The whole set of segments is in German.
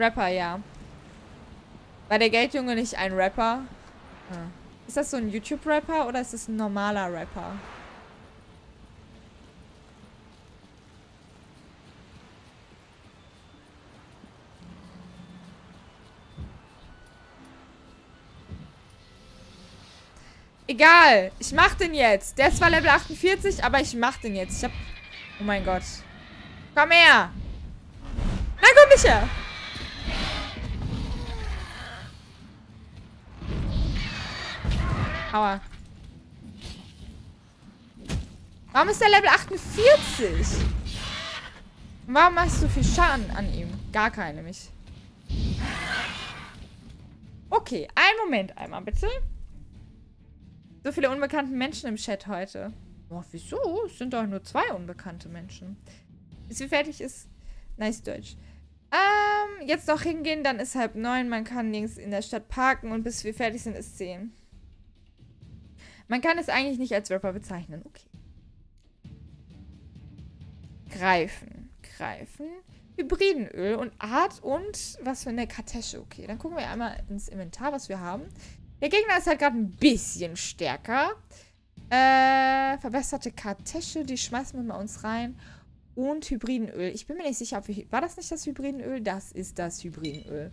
Rapper, ja. War der Geldjunge nicht ein Rapper? Hm. Ist das so ein YouTube-Rapper oder ist das ein normaler Rapper? Egal. Ich mach den jetzt. Der ist zwar Level 48, aber ich mach den jetzt. Ich hab... Oh mein Gott. Komm her. Na, komm nicht her. Aua. Warum ist der Level 48? Warum machst du viel Schaden an ihm? Gar keine, nämlich. Okay, einen Moment einmal, bitte. So viele unbekannte Menschen im Chat heute. Oh, wieso? Es sind doch nur zwei unbekannte Menschen. Bis wie fertig ist? Nice Deutsch. Ähm, jetzt noch hingehen, dann ist halb neun. Man kann links in der Stadt parken und bis wir fertig sind, ist zehn. Man kann es eigentlich nicht als Rapper bezeichnen. Okay. Greifen. Greifen. Hybridenöl und Art und was für eine Kartesche. Okay, dann gucken wir einmal ins Inventar, was wir haben. Der Gegner ist halt gerade ein bisschen stärker. Äh, verbesserte Kartesche, die schmeißen wir mal uns rein. Und Hybridenöl. Ich bin mir nicht sicher, ob wir, war das nicht das Hybridenöl? Das ist das Hybridenöl.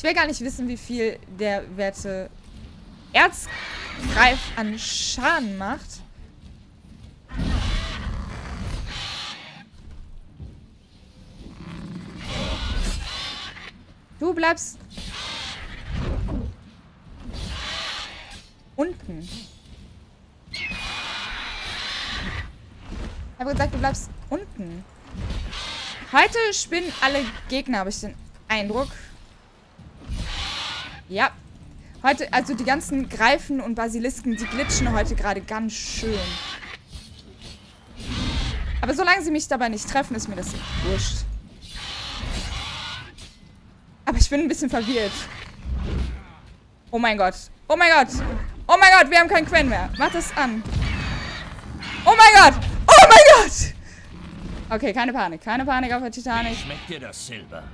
Ich will gar nicht wissen, wie viel der Werte Erzgreif an Schaden macht. Du bleibst unten. Ich habe gesagt, du bleibst unten. Heute spinnen alle Gegner, habe ich den Eindruck. Ja. Heute, also die ganzen Greifen und Basilisken, die glitschen heute gerade ganz schön. Aber solange sie mich dabei nicht treffen, ist mir das wurscht. Aber ich bin ein bisschen verwirrt. Oh mein Gott. Oh mein Gott. Oh mein Gott, wir haben keinen Quen mehr. Mach das an. Oh mein Gott. Oh mein Gott. Okay, keine Panik. Keine Panik auf der Titanic. Schmeckt dir das Silber?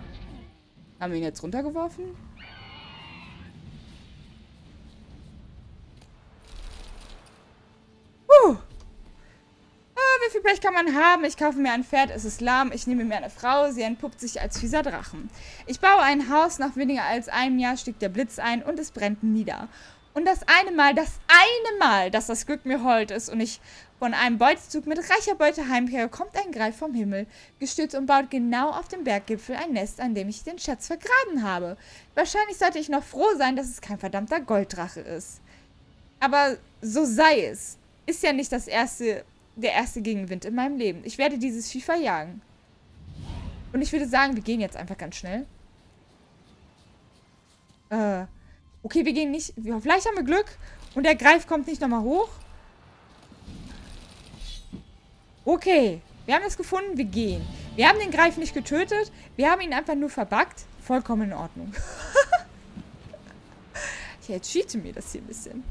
Haben wir ihn jetzt runtergeworfen? Puh. Ah, wie viel Pech kann man haben? Ich kaufe mir ein Pferd, es ist lahm. Ich nehme mir eine Frau, sie entpuppt sich als fieser Drachen. Ich baue ein Haus, nach weniger als einem Jahr stieg der Blitz ein und es brennt nieder. Und das eine Mal, das eine Mal, dass das Glück mir hold ist und ich von einem Beutezug mit reicher Beute heimkehre, kommt ein Greif vom Himmel, gestürzt und baut genau auf dem Berggipfel ein Nest, an dem ich den Schatz vergraben habe. Wahrscheinlich sollte ich noch froh sein, dass es kein verdammter Golddrache ist. Aber so sei es. Ist ja nicht das erste, der erste Gegenwind in meinem Leben. Ich werde dieses Vieh verjagen. Und ich würde sagen, wir gehen jetzt einfach ganz schnell. Äh, okay, wir gehen nicht... Vielleicht haben wir Glück und der Greif kommt nicht nochmal hoch. Okay, wir haben es gefunden, wir gehen. Wir haben den Greif nicht getötet, wir haben ihn einfach nur verbackt. Vollkommen in Ordnung. ich cheate mir das hier ein bisschen.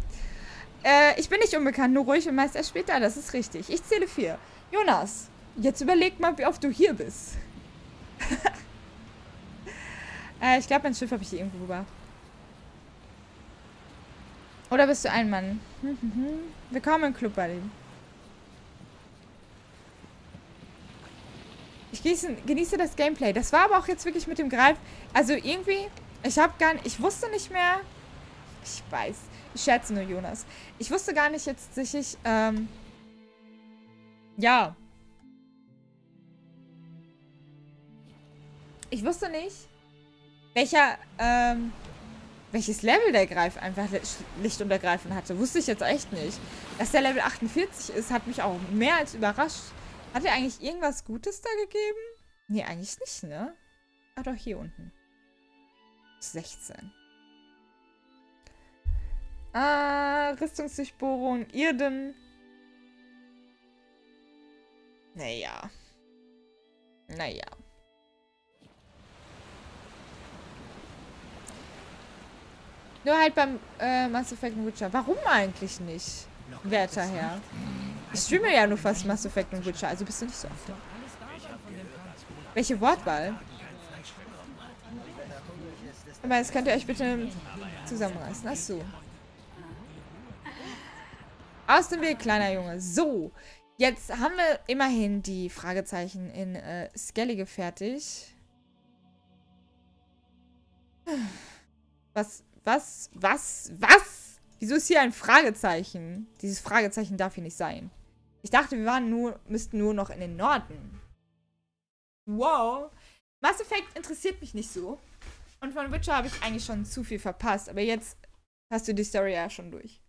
Äh, ich bin nicht unbekannt, nur ruhig und meist erst später, das ist richtig. Ich zähle vier. Jonas, jetzt überleg mal, wie oft du hier bist. äh, ich glaube, mein Schiff habe ich hier irgendwo rüber. Oder bist du ein Mann? Willkommen im Club, Buddy. Ich genieße, genieße, das Gameplay. Das war aber auch jetzt wirklich mit dem Greif. Also irgendwie, ich habe gar nicht, ich wusste nicht mehr. Ich weiß. Ich schätze nur Jonas. Ich wusste gar nicht jetzt sicher, ähm, ja. Ich wusste nicht, welcher, ähm, welches Level der Greif einfach Licht und ergreifend hatte. Wusste ich jetzt echt nicht. Dass der Level 48 ist, hat mich auch mehr als überrascht. Hat er eigentlich irgendwas Gutes da gegeben? Nee, eigentlich nicht, ne? Ah, doch, hier unten. 16. Ah, Rüstungsdurchbohrung, Irden. Naja. Naja. Nur halt beim äh, Mass Effect und Witcher. Warum eigentlich nicht, werter Herr? Ich streame ja nur fast Mass Effect und Witcher, also bist du nicht so oft da. Welche Wortwahl? Aber jetzt könnt ihr euch bitte zusammenreißen. Ach so. Aus dem Weg, kleiner Junge. So. Jetzt haben wir immerhin die Fragezeichen in äh, Skellige fertig. Was, was, was, was? Wieso ist hier ein Fragezeichen? Dieses Fragezeichen darf hier nicht sein. Ich dachte, wir waren nur, müssten nur noch in den Norden. Wow. Mass Effect interessiert mich nicht so. Und von Witcher habe ich eigentlich schon zu viel verpasst. Aber jetzt hast du die Story ja schon durch.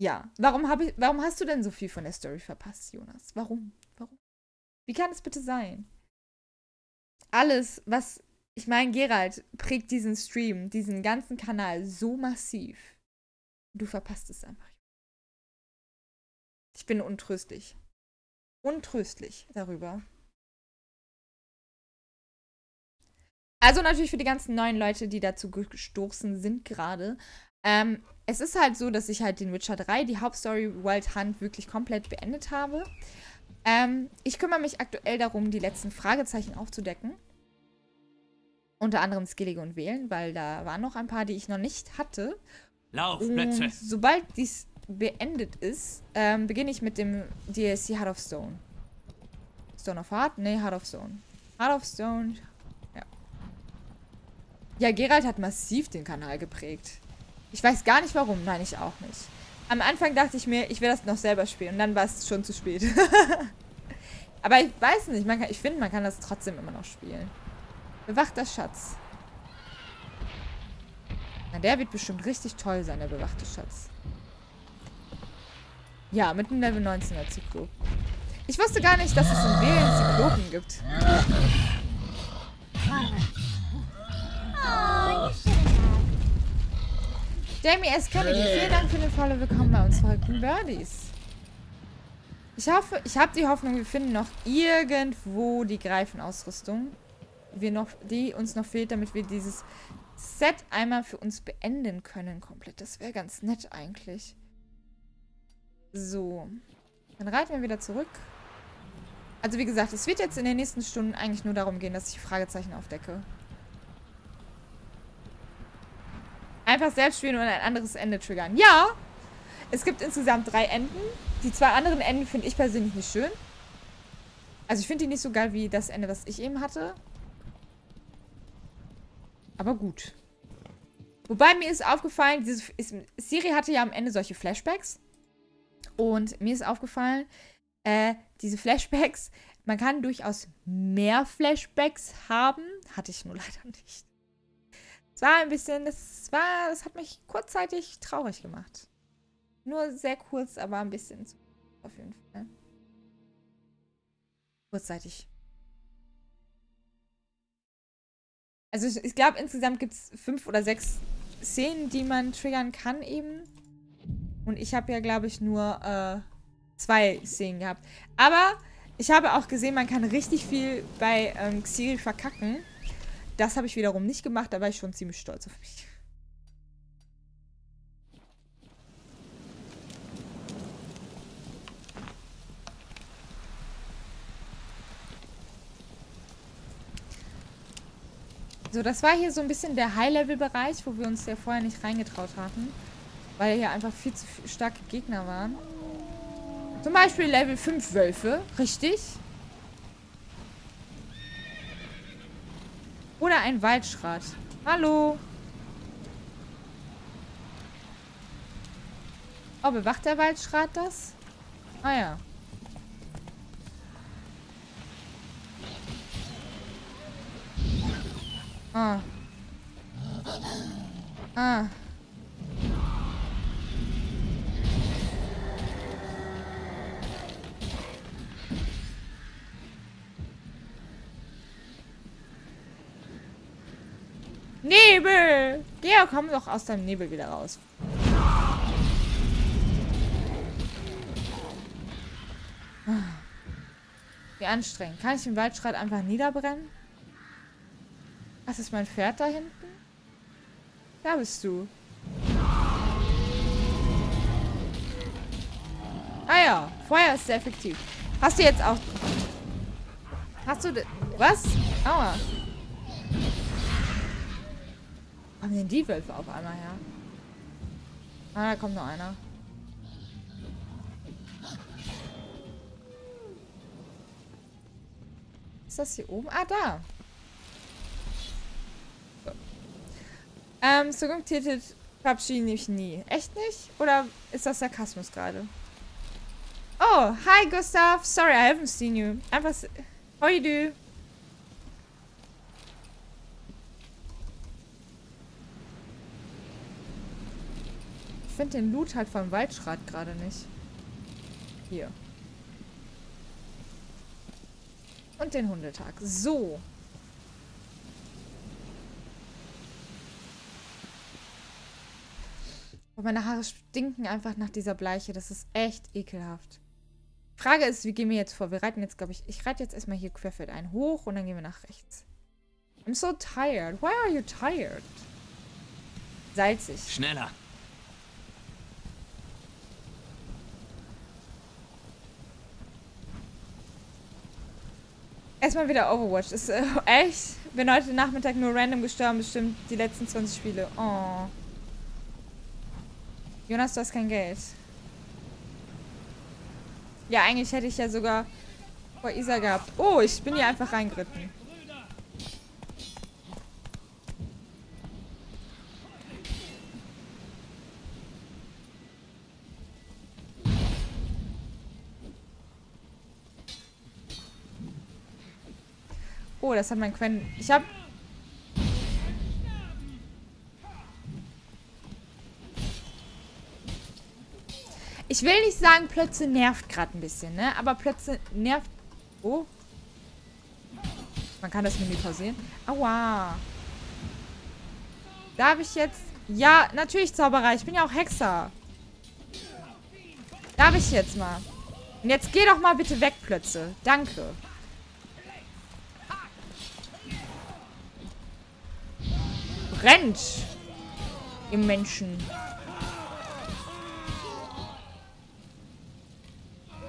Ja. Warum, hab ich, warum hast du denn so viel von der Story verpasst, Jonas? Warum? Warum? Wie kann es bitte sein? Alles, was. Ich meine, Gerald prägt diesen Stream, diesen ganzen Kanal so massiv. Du verpasst es einfach. Ich bin untröstlich. Untröstlich darüber. Also natürlich für die ganzen neuen Leute, die dazu gestoßen sind gerade. Ähm, es ist halt so, dass ich halt den Witcher 3, die Hauptstory Wild Hunt, wirklich komplett beendet habe. Ähm, ich kümmere mich aktuell darum, die letzten Fragezeichen aufzudecken. Unter anderem Skillige und Wählen, weil da waren noch ein paar, die ich noch nicht hatte. Laufplätze. Und sobald dies beendet ist, ähm, beginne ich mit dem DLC Heart of Stone. Stone of Heart? Nee, Heart of Stone. Heart of Stone. Ja. Ja, Gerald hat massiv den Kanal geprägt. Ich weiß gar nicht warum. Nein, ich auch nicht. Am Anfang dachte ich mir, ich will das noch selber spielen. Und dann war es schon zu spät. Aber ich weiß nicht. Kann, ich finde, man kann das trotzdem immer noch spielen. Bewachter Schatz. Na, der wird bestimmt richtig toll sein, der bewachte Schatz. Ja, mit einem Level 19er Zyklop. Ich wusste gar nicht, dass es in Wählen Zyklopen gibt. Oh, Jamie S. Kennedy, vielen Dank für den Follow. Willkommen bei uns verrückten Birdies. Ich hoffe, ich habe die Hoffnung, wir finden noch irgendwo die Greifenausrüstung, wir noch, die uns noch fehlt, damit wir dieses Set einmal für uns beenden können komplett. Das wäre ganz nett eigentlich. So. Dann reiten wir wieder zurück. Also wie gesagt, es wird jetzt in den nächsten Stunden eigentlich nur darum gehen, dass ich Fragezeichen aufdecke. Einfach selbst spielen und ein anderes Ende triggern. Ja, es gibt insgesamt drei Enden. Die zwei anderen Enden finde ich persönlich nicht schön. Also ich finde die nicht so geil wie das Ende, was ich eben hatte. Aber gut. Wobei mir ist aufgefallen, diese ist, Siri hatte ja am Ende solche Flashbacks. Und mir ist aufgefallen, äh, diese Flashbacks, man kann durchaus mehr Flashbacks haben. Hatte ich nur leider nicht. Es war ein bisschen, das war, das hat mich kurzzeitig traurig gemacht. Nur sehr kurz, aber ein bisschen zu, auf jeden Fall. Kurzzeitig. Also ich, ich glaube, insgesamt gibt es fünf oder sechs Szenen, die man triggern kann eben. Und ich habe ja, glaube ich, nur äh, zwei Szenen gehabt. Aber ich habe auch gesehen, man kann richtig viel bei ähm, Xiri verkacken. Das habe ich wiederum nicht gemacht, da war ich schon ziemlich stolz auf mich. So, das war hier so ein bisschen der High-Level-Bereich, wo wir uns ja vorher nicht reingetraut hatten. Weil hier einfach viel zu starke Gegner waren. Zum Beispiel Level 5 Wölfe, richtig? Oder ein Waldschrat. Hallo. Oh, bewacht der Waldschrat das? Ah ja. Ah. Ah. Ja, komm doch aus deinem Nebel wieder raus. Wie anstrengend. Kann ich den Waldschreit einfach niederbrennen? Was ist mein Pferd da hinten? Da bist du. Ah ja, Feuer ist sehr effektiv. Hast du jetzt auch... Hast du... Was? Aua. Kommen denn die Wölfe auf einmal her? Ah, da kommt noch einer. Ist das hier oben? Ah, da. So. Ähm, Zukünftig verabschiede ich nie. Echt nicht? Oder ist das Sarkasmus gerade? Oh, hi Gustav. Sorry, I haven't seen you. Einfach... How you do? Finde den Loot halt vom Waldschrat gerade nicht. Hier. Und den Hundetag. So. Und meine Haare stinken einfach nach dieser Bleiche. Das ist echt ekelhaft. Frage ist, wie gehen wir jetzt vor? Wir reiten jetzt, glaube ich, ich reite jetzt erstmal hier querfeld ein hoch und dann gehen wir nach rechts. I'm so tired. Why are you tired? Salzig. Schneller. Erstmal wieder Overwatch. Ist äh, echt? Bin heute Nachmittag nur random gestorben, bestimmt die letzten 20 Spiele. Oh. Jonas, du hast kein Geld. Ja, eigentlich hätte ich ja sogar vor Isa gehabt. Oh, ich bin hier einfach reingeritten. Oh, das hat mein Quen... Ich hab... Ich will nicht sagen, Plötze nervt gerade ein bisschen, ne? Aber Plötze nervt... Oh. Man kann das Menü pausieren. Aua. Darf ich jetzt... Ja, natürlich Zauberer. Ich bin ja auch Hexer. Darf ich jetzt mal? Und jetzt geh doch mal bitte weg, Plötze. Danke. Brennt. Ihr Menschen.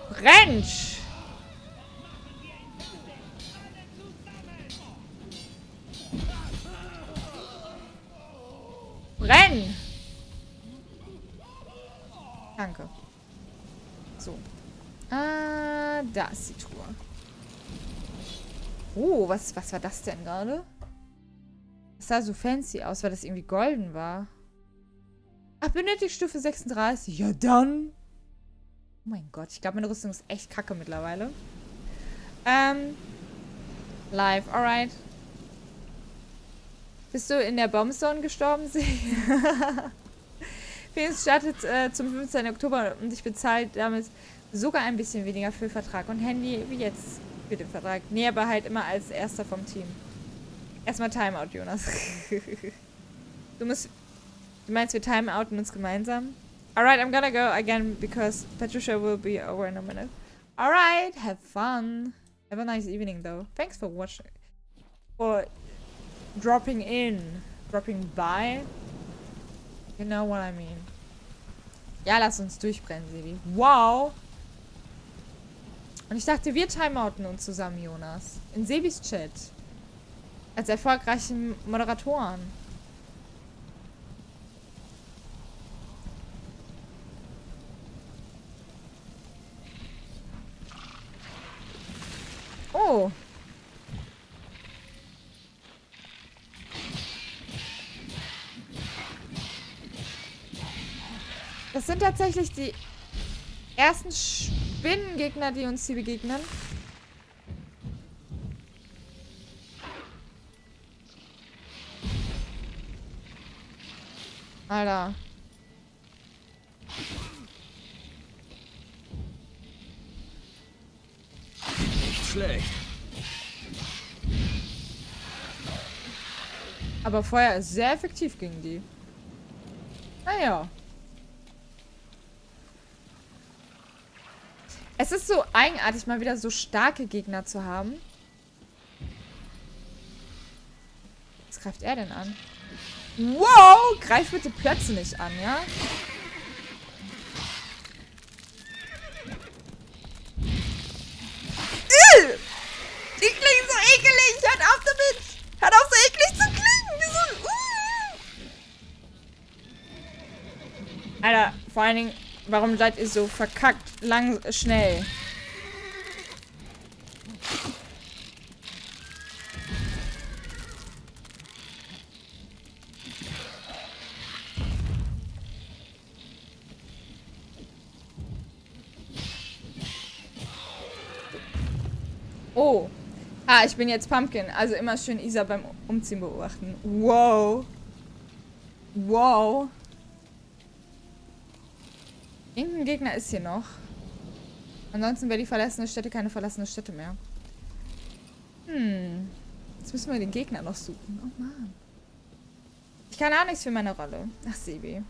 Brennt. Brenn. Danke. So. Ah, da ist die Truhe. Oh, was, was war das denn gerade? Sah so fancy aus, weil das irgendwie golden war. Ach, benötigt Stufe 36. Ja, dann. Oh mein Gott, ich glaube, meine Rüstung ist echt kacke mittlerweile. Ähm. Live, alright. Bist du in der Bombzone gestorben? Phoenix startet äh, zum 15. Oktober und ich bezahle damit sogar ein bisschen weniger für Vertrag und Handy wie jetzt für den Vertrag. Nee, aber halt immer als erster vom Team. Erstmal Timeout, Jonas. du musst. Du meinst, wir timeouten uns gemeinsam? Alright, I'm gonna go again because Patricia will be over in a minute. Alright, have fun. Have a nice evening though. Thanks for watching. For dropping in. Dropping by. You know what I mean. Ja, lass uns durchbrennen, Sebi. Wow. Und ich dachte, wir timeouten uns zusammen, Jonas. In Sebis Chat. Als erfolgreichen Moderatoren. Oh. Das sind tatsächlich die ersten Spinnengegner, die uns hier begegnen. Alter. Nicht schlecht. Aber Feuer ist sehr effektiv gegen die. Naja. Es ist so eigenartig, mal wieder so starke Gegner zu haben. Was greift er denn an? Wow, greif bitte plötzlich an, ja? Die klingen so ekelig! Hört auf damit! Hört auf so eklig zu klingen! Die uh. Alter, vor allen Dingen, warum seid ihr so verkackt lang schnell? Oh. Ah, ich bin jetzt Pumpkin. Also immer schön Isa beim Umziehen beobachten. Wow. Wow. Irgendein Gegner ist hier noch. Ansonsten wäre die verlassene Stätte keine verlassene Stätte mehr. Hm. Jetzt müssen wir den Gegner noch suchen. Oh Mann. Ich kann auch nichts für meine Rolle. Ach, Sebi.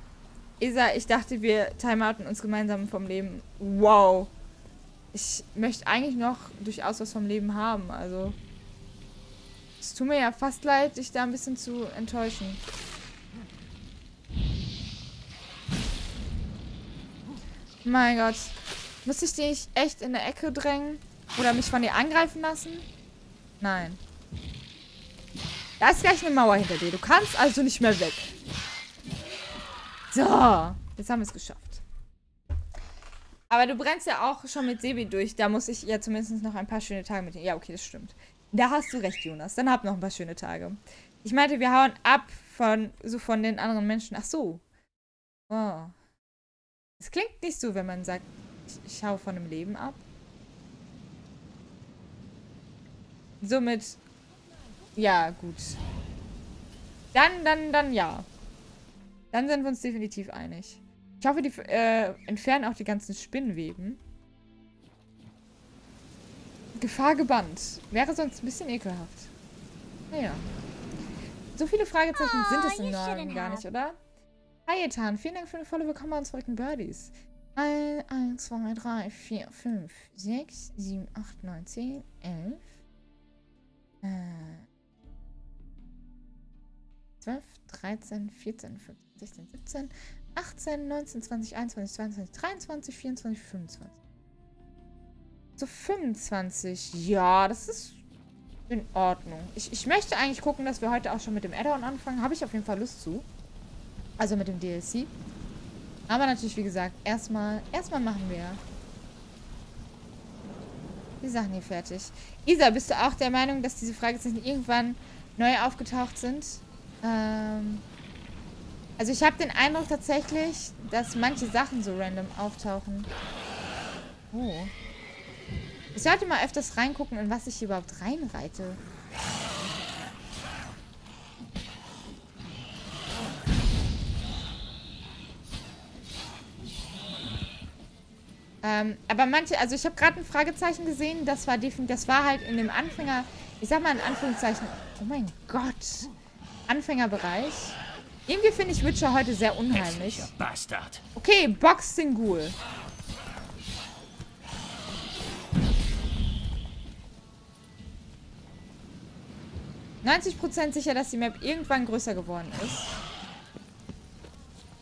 Isa, ich dachte, wir timeouten uns gemeinsam vom Leben. Wow ich möchte eigentlich noch durchaus was vom Leben haben. Also, es tut mir ja fast leid, dich da ein bisschen zu enttäuschen. Mein Gott. Muss ich dich echt in der Ecke drängen? Oder mich von dir angreifen lassen? Nein. Da ist gleich eine Mauer hinter dir. Du kannst also nicht mehr weg. So. Jetzt haben wir es geschafft. Aber du brennst ja auch schon mit Sebi durch. Da muss ich ja zumindest noch ein paar schöne Tage mit dir. Ja, okay, das stimmt. Da hast du recht, Jonas. Dann hab noch ein paar schöne Tage. Ich meinte, wir hauen ab von so von den anderen Menschen. Ach so. Oh. Es klingt nicht so, wenn man sagt, ich, ich hau von dem Leben ab. Somit. Ja, gut. Dann, dann, dann ja. Dann sind wir uns definitiv einig. Ich hoffe, die äh, entfernen auch die ganzen Spinnweben. Gefahr gebannt. Wäre sonst ein bisschen ekelhaft. Naja. So viele Fragezeichen sind es im Norden gar nicht, oder? Hi, Ethan. Vielen Dank für eine volle Willkommen an uns verrückten Birdies. 1, 2, 3, 4, 5, 6, 7, 8, 9, 10, 11. Äh, 12, 13, 14, 15, 16, 17, 18, 19, 20, 21, 22, 23, 24, 25. So 25. Ja, das ist in Ordnung. Ich, ich möchte eigentlich gucken, dass wir heute auch schon mit dem Add-on anfangen. Habe ich auf jeden Fall Lust zu. Also mit dem DLC. Aber natürlich, wie gesagt, erstmal erstmal machen wir die Sachen hier fertig. Isa, bist du auch der Meinung, dass diese Fragezeichen irgendwann neu aufgetaucht sind? Ähm, also ich habe den Eindruck tatsächlich, dass manche Sachen so random auftauchen. Oh. Ich sollte mal öfters reingucken, in was ich hier überhaupt reinreite. Ähm, aber manche, also ich habe gerade ein Fragezeichen gesehen, das war definitiv, das war halt in dem Anfänger, ich sag mal in Anführungszeichen, oh mein Gott, Anfängerbereich. Irgendwie finde ich Witcher heute sehr unheimlich. Bastard. Okay, Box Singul. Prozent sicher, dass die Map irgendwann größer geworden ist.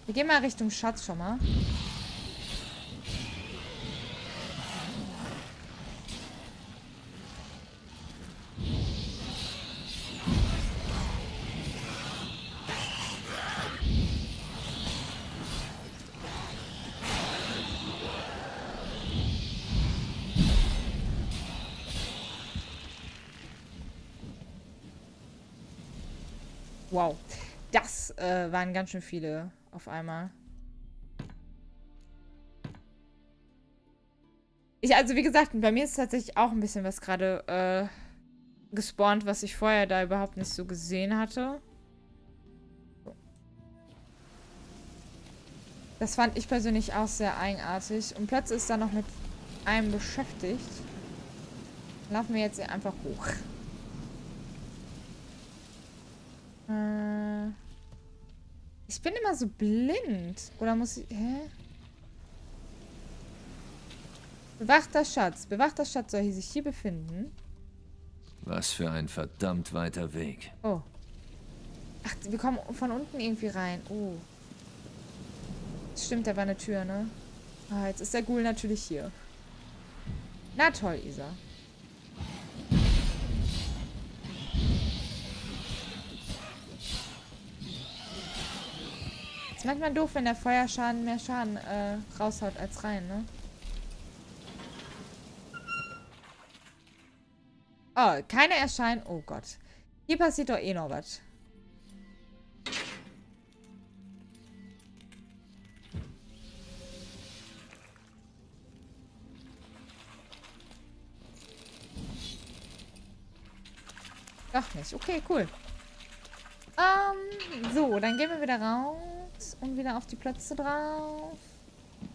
Wir gehen mal Richtung Schatz schon mal. Wow. Das äh, waren ganz schön viele auf einmal. Ich, also wie gesagt, bei mir ist tatsächlich auch ein bisschen was gerade äh, gespawnt, was ich vorher da überhaupt nicht so gesehen hatte. Das fand ich persönlich auch sehr eigenartig. Und plötzlich ist da noch mit einem beschäftigt. Laufen wir jetzt einfach hoch. Äh, ich bin immer so blind. Oder muss ich... Hä? Bewachter Schatz. Bewachter Schatz soll sich hier befinden. Was für ein verdammt weiter Weg. Oh. Ach, wir kommen von unten irgendwie rein. Oh. Das stimmt, da war eine Tür, ne? Ah, jetzt ist der Ghoul natürlich hier. Na toll, Isa. Manchmal doof, wenn der Feuerschaden mehr Schaden äh, raushaut als rein, ne? Oh, keine erscheinen. Oh Gott. Hier passiert doch eh noch was. Doch nicht. Okay, cool. Ähm, so, dann gehen wir wieder raus und wieder auf die Plätze drauf.